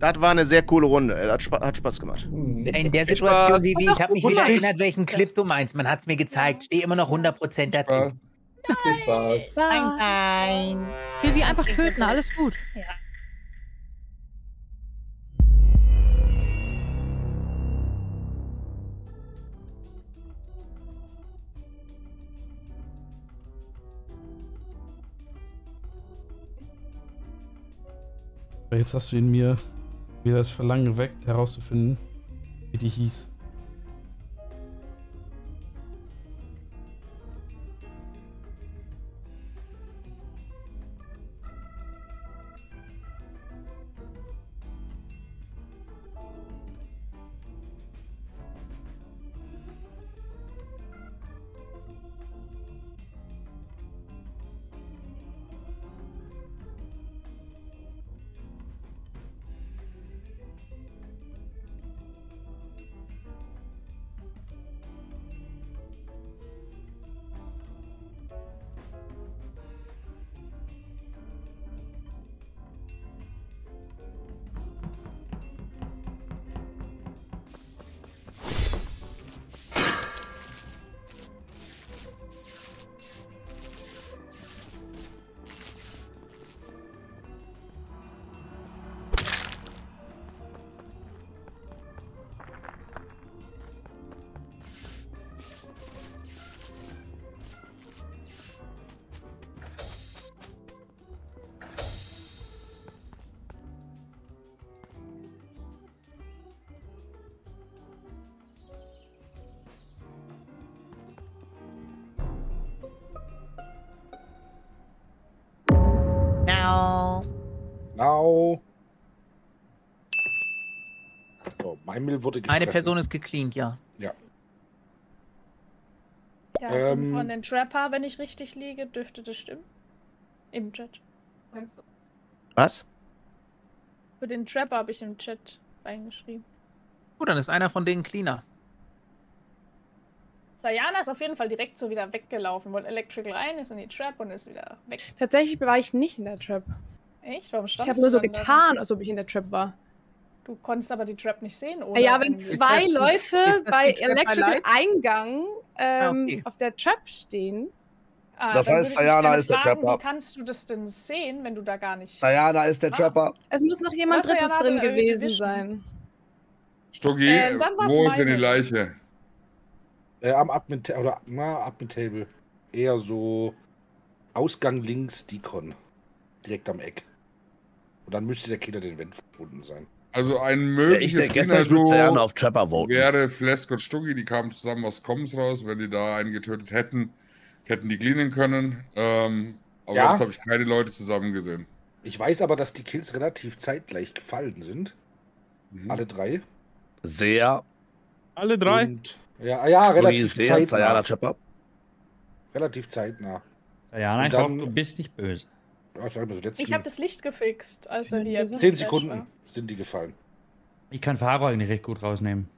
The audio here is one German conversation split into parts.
Das war eine sehr coole Runde. Hat, Spa hat Spaß gemacht. In der Situation, Vivi, ich habe mich wieder erinnert, welchen Clip du meinst. Man hat es mir gezeigt. Stehe immer noch 100% dazu. Viel Spaß. Nein, nein. Vivi einfach töten, alles gut. Ja. Jetzt hast du in mir wieder das Verlangen geweckt, herauszufinden, wie die hieß. Now. Now. So, mein Mill wurde gefressen. Eine Person ist gecleant, ja. Ja. Ja, Ähm. von den Trapper, wenn ich richtig liege, dürfte das stimmen. Im Chat. Was? Für den Trapper habe ich im Chat reingeschrieben. Gut, dann ist einer von denen cleaner. Sayana ist auf jeden Fall direkt so wieder weggelaufen, wollte Electrical rein, ist in die Trap und ist wieder weg. Tatsächlich war ich nicht in der Trap. Echt? Warum Ich standst habe nur so da? getan, als ob ich in der Trap war. Du konntest aber die Trap nicht sehen, oder? Ja, wenn zwei das Leute bei Electrical? Eingang ähm, okay. auf der Trap stehen. Ah, Das dann heißt, ich Sayana ist der fragen, Trapper. Wie kannst du das denn sehen, wenn du da gar nicht... Diana ist der Ah. Trapper. Es muss noch jemand Was, Drittes warte, drin gewesen sein. Stuggi, Äh, wo ist denn die. Leiche? Äh, am Admin, oder na, Admin Table. Eher so Ausgang links, Deacon. Direkt am Eck. Und dann müsste der Killer den Wend verschwunden sein. Also ein Ja, ich mögliches denke, gestern Cleaner-Duo auf Trapper voten. wäre Flesk und Stuggi, die kamen zusammen aus Commons raus. Wenn die da einen getötet hätten, hätten die cleanen können. Ähm, aber Ja. jetzt habe ich keine Leute zusammen gesehen. Ich weiß aber, dass die Kills relativ zeitgleich gefallen sind. Mhm. Alle drei. Sehr. Alle drei? Und, ja, ja, relativ zeitnah. Trapper. Relativ zeitnah. Und ich dann- hoffe, du bist nicht böse. Ja, sagen wir so letzten Ich habe das Licht gefixt, als er hier... zehn Sekunden war. sind die gefallen. Ich kann Faro eigentlich recht gut rausnehmen.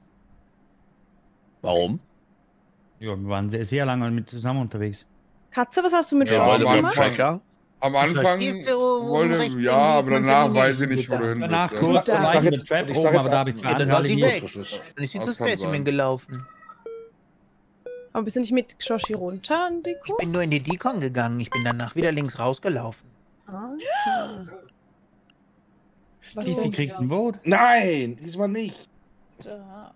Warum? Ja, wir waren sehr, sehr lange mit zusammen unterwegs. Katze, was hast du mit Ja, am? Anfang-. Am Anfang wollte, ja, aber danach weiß ich ich nicht, wo du hin Danach bist. kurz Ich sag- war ich sag jetzt- ich oben, sag jetzt aber da habe ich zwei Ja, dann andere war sie hier. weg. Dann ist sie kann Specimen gelaufen. Aber bist du nicht mit Shoshi runter, Deko? Ich bin nur in die Decon gegangen. Ich bin danach wieder links rausgelaufen. Ah. Was Tifi denn? kriegt ein Vote. Nein, diesmal nicht. Ja.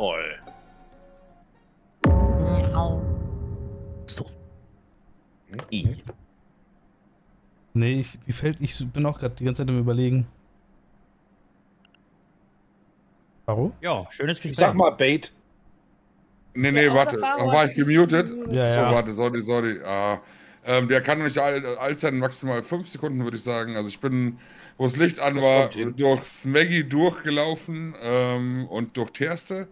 Voll. Au. I. Nee, ich, wie fällt, ich bin auch gerade die ganze Zeit im Überlegen. Warum? Ja, schönes Gespräch. sag mal Bait. Nee, nee, Ja, warte. war ich mich gemutet? Ja, so, ja. warte, sorry, sorry. Ah, ähm, der kann all sein maximal fünf Sekunden, würde ich sagen. Also ich bin, wo das Licht an Das war, kommt hin. durch Smaggy durchgelaufen ähm, und durch Terste.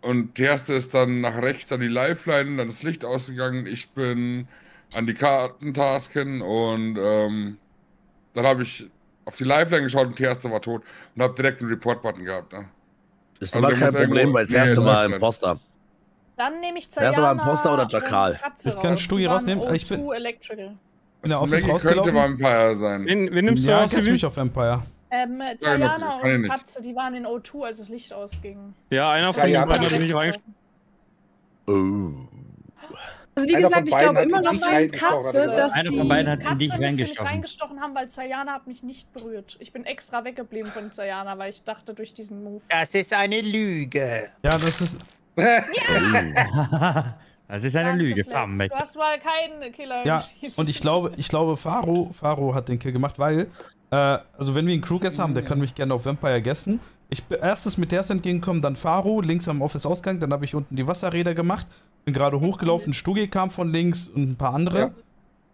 Und Terste ist dann nach rechts an die Lifeline, dann ist das Licht ausgegangen. Ich bin an die Kartentasken und ähm, dann habe ich auf die Lifeline geschaut und Terste war tot und habe direkt einen Report-Button gehabt. Ne? Ist Also kein Problem, weil das erste Nee, Mal Lifeline. Imposter. Dann nehme ich Wer ist aber Zayana Imposter oder Katze Ich kann raus. Stuggi Die waren rausnehmen, ich bin- O2 Electrical. Bin der Office könnte? Vampire sein. Wen, wen nimmst du Ja, aus, ich setze Vivi? mich auf Vampire. Ähm, Zayana ich und. Katze, die waren in O2, als das Licht ausging. Ja, einer von Ja, den ja, beiden hat mich reingestellt. Oh. Also wie Einer gesagt, ich glaube immer noch reingestochen, hat Katze, dass Einer sie... von beiden hat in Katze dich müsste mich reingestochen. reingestochen haben, weil Zayana hat mich nicht berührt. Ich bin extra weggeblieben von Zayana, weil ich dachte, durch diesen Move. Das ist eine Lüge. Ja, das ist. das ist eine Danke, Lüge. Bam. Du hast mal keinen Killer Ja, und ich glaube, ich glaube, Faro, Faro hat den Kill gemacht, weil, äh, also wenn wir einen Crewguesser haben, der kann mich gerne auf Vampire gessen. Ich bin erstes mit Ders entgegengekommen, dann Faro, links am Office-Ausgang, dann habe ich unten die Wasserräder gemacht, bin gerade hochgelaufen, Stugi kam von links und ein paar andere.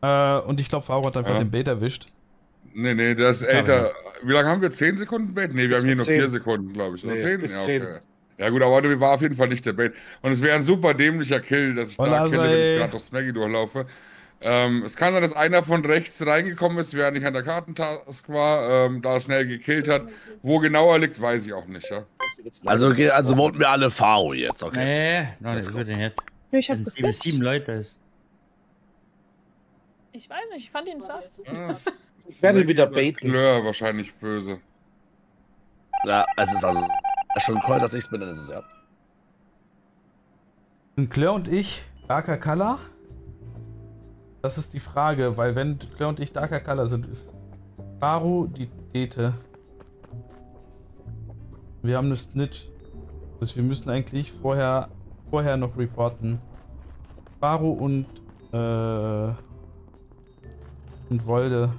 Äh, und ich glaube, Faro hat einfach Ja. den Bait erwischt. Nee, nee, der ist älter. Wie lange haben wir? 10 Sekunden Bait? Nee, wir Bis haben hier nur zehn. 4 Sekunden, glaube ich. Nee, 10? bis Ja, zehn. okay. Ja gut, aber der war auf jeden Fall nicht der Bait. Und es wäre ein super dämlicher Kill, dass ich da Hola, kille, wenn ich gerade durch Smaggy durchlaufe. Ähm, es kann sein, dass einer von rechts reingekommen ist, während ich an der Kartentask war, ähm, da schnell gekillt hat. Wo genau er liegt, weiß ich auch nicht, ja. Also, okay, also voten wir alle Faro jetzt, okay. Nee, nein, das go. würde nicht. Ich Das hab sind sieben, sieben Leute. ist- Ich weiß nicht, ich fand ihn sass. Ah, es- es werde wieder baiten. Klör wahrscheinlich böse. Ja, es ist also schon cool, dass ich es bin, dann ist es ja. Sind Claire und ich Darker Color? Das ist die Frage, weil wenn Claire und ich Darker Color sind, ist Faro die Dete. Wir haben eine Snitch. Also wir müssen eigentlich vorher, vorher noch reporten. Faro und äh, und Wolde.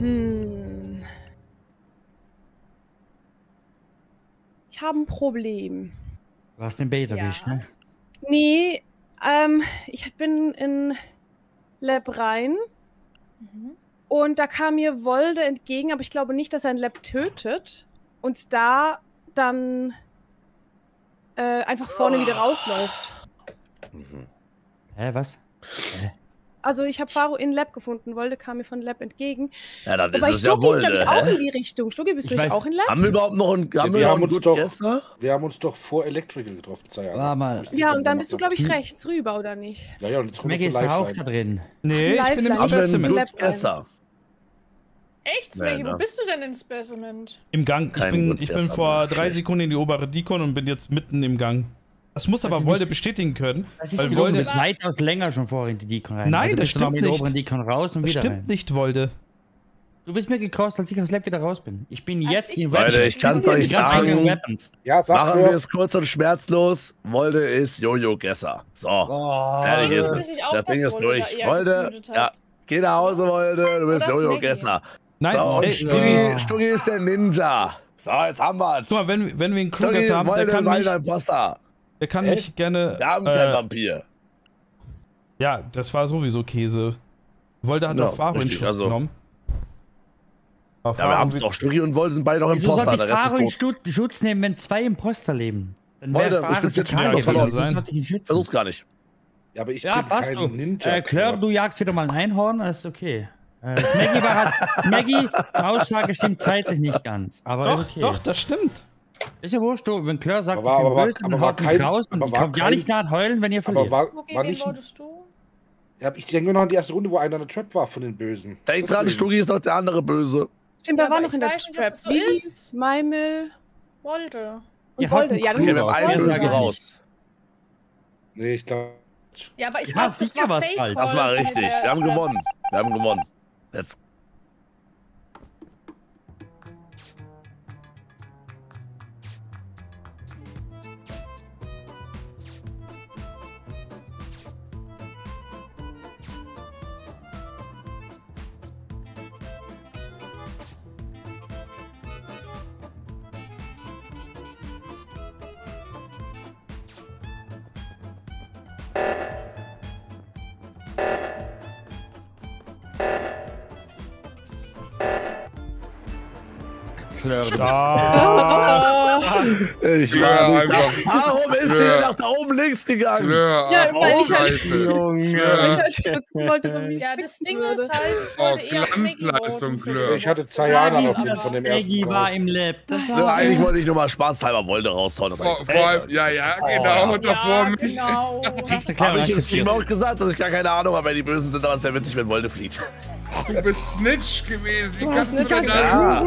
Hm. Ich habe ein Problem. Du hast den Bait Ja. erwischt, ne? Nee, ähm, ich bin in Lab rein Mhm. und da kam mir Wolde entgegen, aber ich glaube nicht, dass er ein Lab tötet und da dann äh, einfach vorne wieder rausläuft. Mhm. Hä, was? Also ich habe Faro in Lab gefunden, Wolde kam mir von Lab entgegen. Ja, dann ist es ja Stuggi ist, glaube Wolde, ich, auch in die Richtung. Stuggi, bist Ich du nicht auch in Lab? Haben wir überhaupt noch einen, haben wir wir haben uns doch-? Wir haben uns doch vor Electrical getroffen, Zayana. War mal. Ja, dann und dann bist du, glaube ich, rechts rüber, oder nicht? Ja, ja, und jetzt Maggie ist auch da drin. Nee, ich bin im Specimen. Lab? Echt, Nee, Smaggy, ne? wo bist du denn in Speciment? Im Gang. Ich Kein bin, ich bin vor drei. Sekunden in die obere Deacon und bin jetzt mitten im Gang. Das muss aber ist Wolde bestätigen können. Das ist Weil Wolde- bist weitaus länger schon vorher in die Deacon rein. Nein, also das stimmt nicht. oberen Deacon raus und Das wieder stimmt rein. nicht, Wolde. Du bist mir gecrossed, als ich aus Lab wieder raus bin. Ich bin Also jetzt ich in bin- Leute, ich euch Ich hab eigene sagen. Weapons. Ja, sag Machen wir es kurz und schmerzlos. Wolde ist Jojo-Gesser. So, Oh, Fertig Stimmt ist es. Das Ding ist durch. Wolde, ja. geh nach Hause, Wolde. Du bist. Jojo-Gesser. Nein, So, und Stuggi, Stuggi, Stuggi ist der Ninja. So, jetzt haben wir's. guck mal, wenn, wenn wir einen Crewgast haben, der kann mein mich, Imposter. Der kann Echt? mich gerne. Wir haben keinen Äh, Vampir. ja, das war sowieso Käse. Wolde hat Ja, doch Faro in Schutz also- genommen. Aber Ja, wir haben es doch. Stuggi und Wolde sind beide noch Wieso Imposter. sollte Der ich Faro in. Schutz, Schutz nehmen, wenn zwei Imposter leben? Dann Wolde, wäre ich bin's jetzt schon verloren sein. Wieso sollte ich ihn schützen? Versuch's gar nicht. Ja, aber ich Ja, bin passt kein du. Ninja. Äh, Claire, du jagst wieder mal ein Einhorn, das ist okay. Äh, Smaggy war halt, Smaggy, Aussage stimmt zeitlich nicht ganz, aber Doch, ist okay. doch, das stimmt. Ist ja wurscht, du, wenn Claire sagt, Aber war- ich bin aber war- böse, aber war haut mich kein- raus und aber war kommt gar kein- nicht nach heulen, wenn ihr Aber verliert. war, Wo war wen nicht. du? Ja, ich denke nur noch an die erste Runde, wo einer in der Trap war von den Bösen. Denk dran, Deswegen. Stuggi ist doch der andere Böse. Stimmt, Ja, da war aber noch ich in der weiß nicht, Trap. so ist. Maimel Wollte. und Ihr Wolde. Ja, dann Wolde Bösen sagen. sein. raus. Nee, ich glaube. Ja, aber ich Ja, glaube, das sicher war Fake halt. Das war richtig. der Wir haben gewonnen. Wir haben gewonnen. Jetzt. Klör, Ah, Ich war einfach. Warum ist sie nach da oben links gegangen? Ja, ach, weil ich halt-. Junge. Ich Ja. halt wollte, so Ja, das Ding würde. ist halt, ich Oh, wollte Glanzleistung, voten. Ich hatte Zayana noch von dem ersten Call. war im Lab. Das Ja, eigentlich wollte ich nur mal spaßhalber Wolde raushauen. aber- Vor, vor allem, ja, ja, genau, davor Ja, mich. genau. Habe ich im. Stream auch gesagt, dass ich gar keine Ahnung habe, wer die Bösen sind, aber es wäre witzig, wenn Wolde flieht. Du bist Snitch gewesen. Wie Du kannst du denn da? Ja.